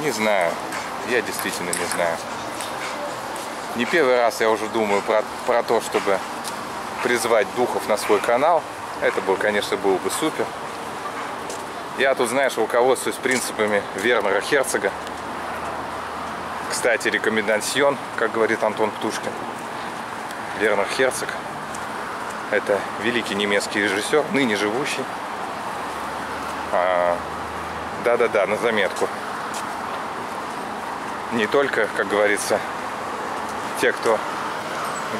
Не знаю. Я действительно не знаю. Не первый раз я уже думаю про, про то, чтобы призвать духов на свой канал. Это бы, конечно, было бы супер. Я тут, знаешь, руководствуюсь принципами Вернера Херцога. Кстати, рекомендацион, как говорит Антон Птушкин. Вернер Херцог. Это великий немецкий режиссер, ныне живущий. А, да-да-да, на заметку. Не только, как говорится, те, кто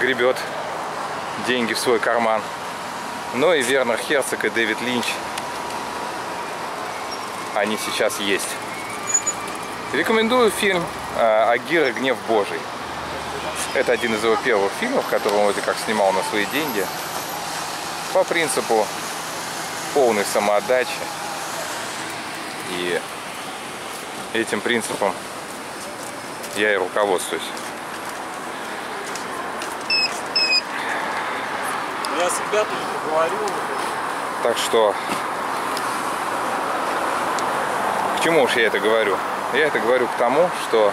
гребет деньги в свой карман, но и Вернер Херцог и Дэвид Линч. Они сейчас есть. Рекомендую фильм «Агира. Гнев Божий». Это один из его первых фильмов, который он вроде как снимал на свои деньги. По принципу полной самоотдачи. И этим принципом я и руководствуюсь. Я всегда тут говорю. Так что, к чему уж я это говорю? Я это говорю к тому, что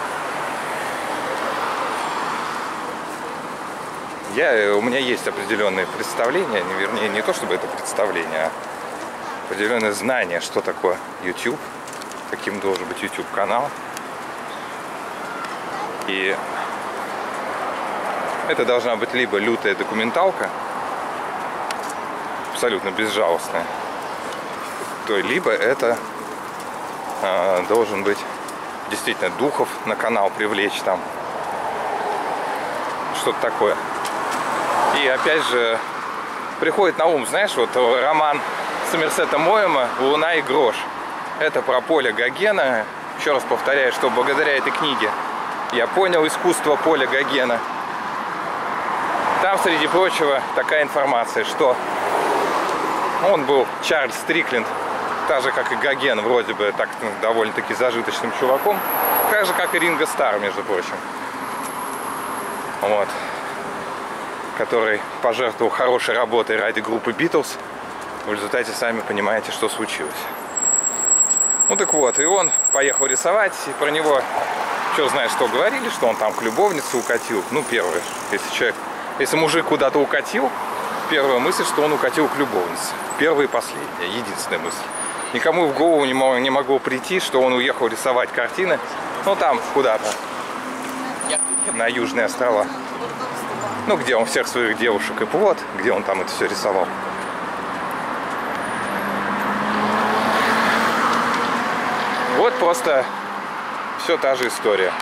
я, у меня есть определенные представления, не, вернее, не то чтобы это представление, а определенное знание, что такое YouTube, каким должен быть YouTube канал. И это должна быть либо лютая документалка, абсолютно безжалостная, то либо это э, должен быть действительно духов на канал привлечь там, что-то такое. И опять же, приходит на ум, знаешь, вот роман Сомерсета Моема «Луна и грош». Это про Поля Гогена. Еще раз повторяю, что благодаря этой книге я понял искусство Поля Гогена. Там, среди прочего, такая информация, что он был Чарльз Стрикленд, так же, как и Гоген, вроде бы, так ну, довольно-таки зажиточным чуваком. Так же, как и Ринго Стар, между прочим. Вот. Который пожертвовал хорошей работой ради группы Битлз. В результате сами понимаете, что случилось. Ну так вот, и он поехал рисовать, и про него, что знаешь, что говорили, что он там к любовнице укатил. Ну, первое, если человек, если мужик куда-то укатил, первая мысль, что он укатил к любовнице. Первая и последняя, единственная мысль. Никому в голову не, мог, не могло прийти, что он уехал рисовать картины, ну там куда-то, на Южные острова. Ну, где он всех своих девушек и плод, где он там это все рисовал. Вот просто все та же история.